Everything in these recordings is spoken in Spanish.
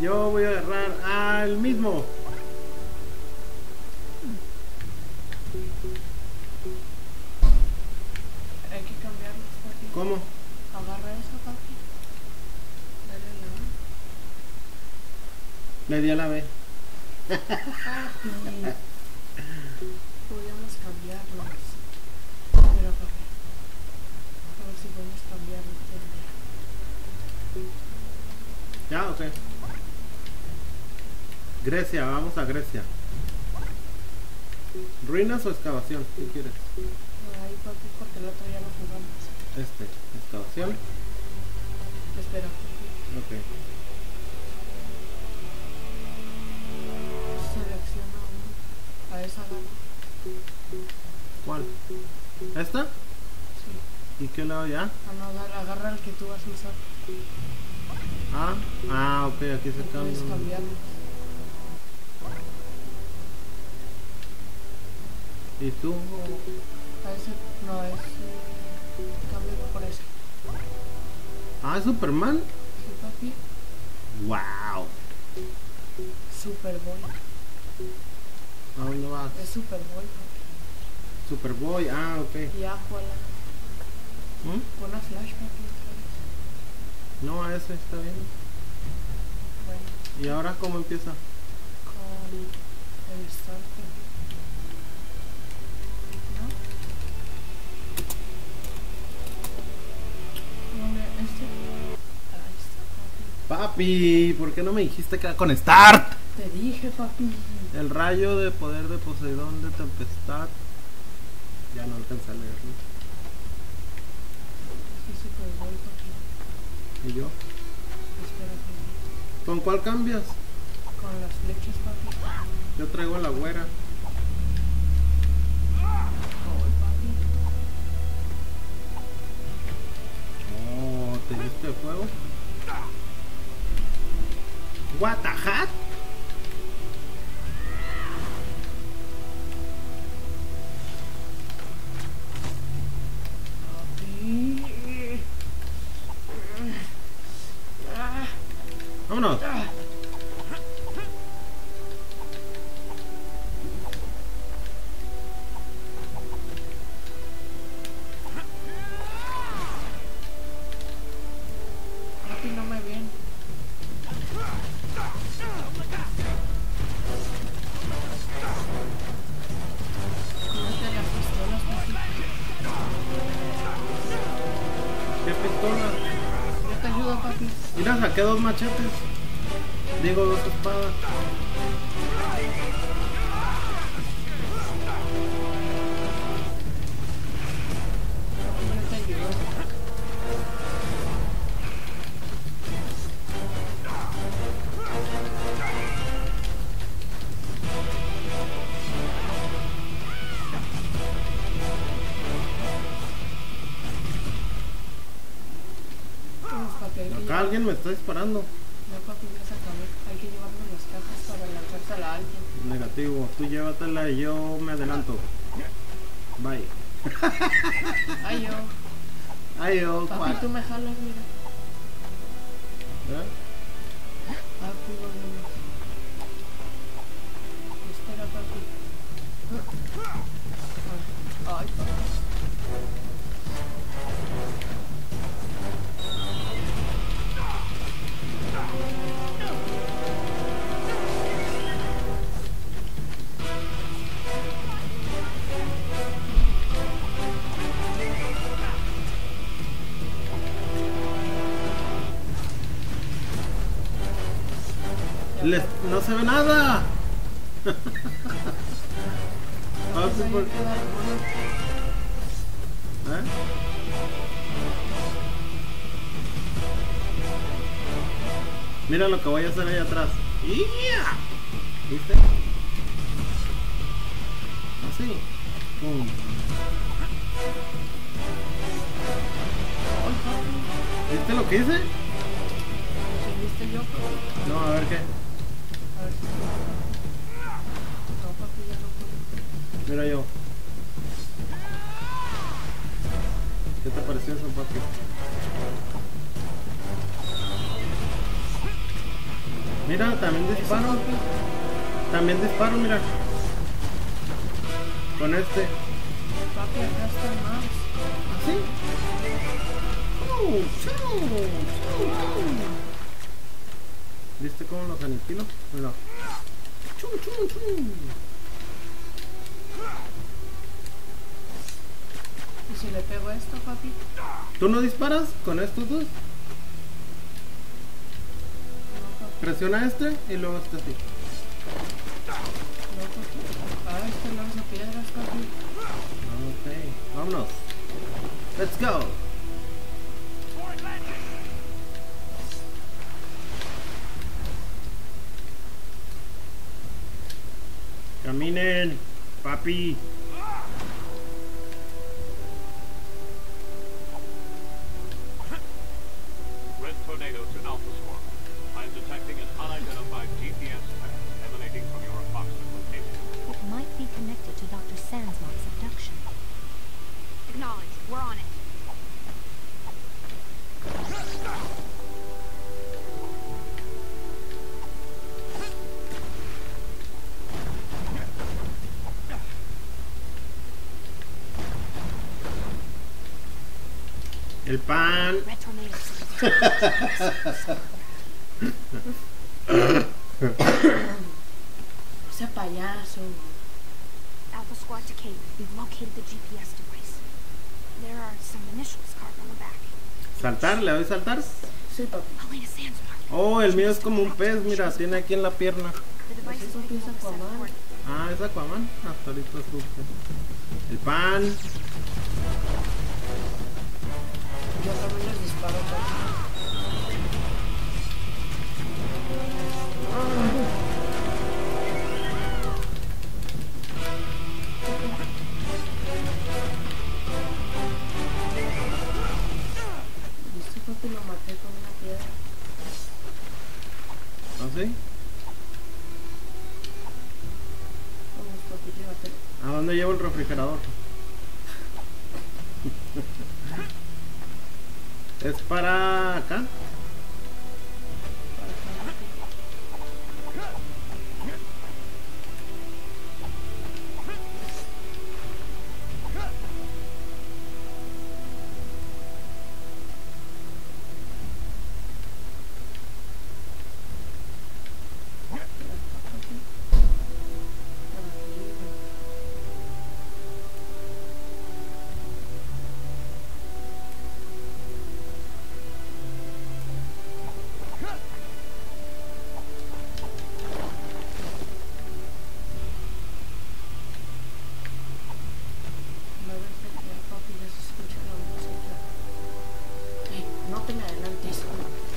Yo voy a agarrar al mismo. Hay que cambiarlo, papi. ¿Cómo? Agarra eso, papi. Dale la Le di a la B. Papi. Podríamos cambiarlos. Mira, papi. A ver si podemos cambiarlos. Ya, ok. Grecia, vamos a Grecia. ¿Ruinas o excavación? ¿Qué quieres? Ahí, papi, porque el otro ya lo jugamos. Este, excavación. Espera. Ok. Selecciona uno. A esa gana. ¿Cuál? ¿Esta? Sí. ¿Y qué le doy ya? Ah, no, agarra, agarra el que tú vas a usar. Ah, ah, ok, aquí se Puedes cambia. cambiarlo. ¿Y tú? A ese, no, es. eh, Cámbialo por ese. Ah, ¿es Superman. Sí, papi. Wow. Superboy. ¿A dónde vas? Es Superboy, papi. Superboy, ah, ok. Y Aquala. ¿Mm? Pon a Flash, papi. No, a ese está bien. Bueno, ¿Y ahora cómo empieza? con el Start, papi. ¿por qué no me dijiste que era con Start? Te dije, papi. El rayo de poder de Poseidón de tempestad. Ya no alcancé a leerlo. Sí, papi. ¿Y yo? Espérate. ¿Con cuál cambias? Con las flechas, papi. Yo traigo a la güera. What the Vámonos. Mira, saqué dos machetes. Digo, dos espadas. Alguien me está disparando. No, papi, ya se acabó. Hay que llevarnos las cajas para lanzársela a alguien. Negativo. Tú llévatela y yo me adelanto. Bye. Ay, yo. Ay, yo, Papi, cuál. tú me jalas, mira. ¿Eh? Papi, vámonos. Espera, papi. Ay, papi. Les- no se ve nada. Por- uno. ¿Eh? Mira lo que voy a hacer ahí atrás. ¿Viste? Así. Pum. ¿Viste lo que hice? ¿Sí viste yo? No, a ver qué. Mira yo. ¿Qué te pareció eso, papi? Mira, también disparo. También disparo, mira. Con este. Papi, acá están más. ¿Así? ¡Chau! ¡Chau! ¡Chau! ¿Viste cómo los aniquilo? Mira. ¡Chu, chu, chu! ¿Y si le pego esto, papi? ¿Tú no disparas con estos dos? No, papi. Presiona este y luego este así. No, papi. Ah, este lanza piedras, papi. Ok, vámonos. Let's go. Coming in, puppy. Red Tornado to Alpha Swarm. I'm detecting an unidentified GPS El pan. No sea payaso. Alpha Squad to Kate. We've located the GPS device. There are some initials carved on the back. Saltar, le doy saltar. Sí, papi. Oh, el mío es como un pez, mira, tiene aquí en la pierna. Of Aquaman. coordinates. Ah, es Aquaman. Hasta ahorita supe. El pan. Yo también les disparo. ¿Viste, papi? Lo maté con una piedra. Papi, llévatelo. ¿A dónde llevo el refrigerador? Para acá. Ey, no te me adelantes. Es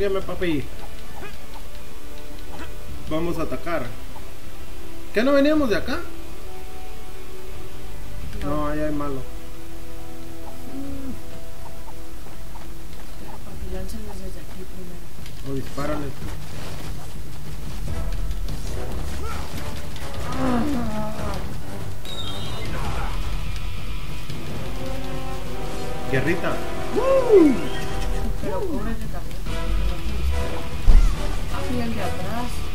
Sígueme, papi. Vamos a atacar. ¿Qué no veníamos de acá? No, ahí hay malo. Lánzalos desde aquí primero. O dispárale. Guerrita. Pero cúbrete Papi, el de atrás.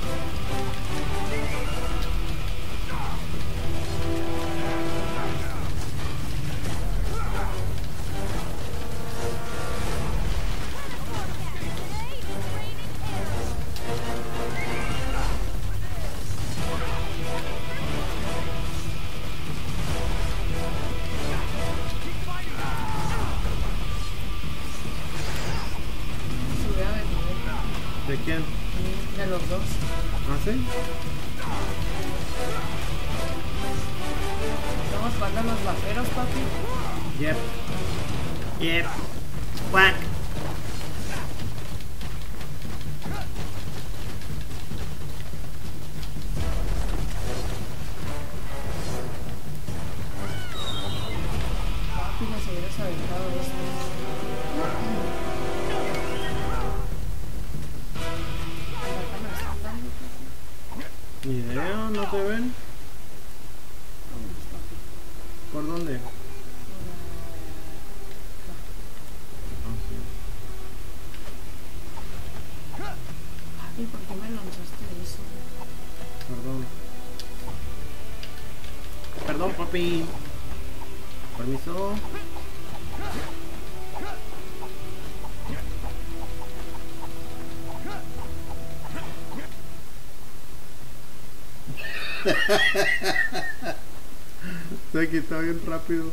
Sí? Estamos jugando a los vaqueros, papi. Yep. Yep. Quack. Perdón. Papi. Permiso. Se quitó bien rápido.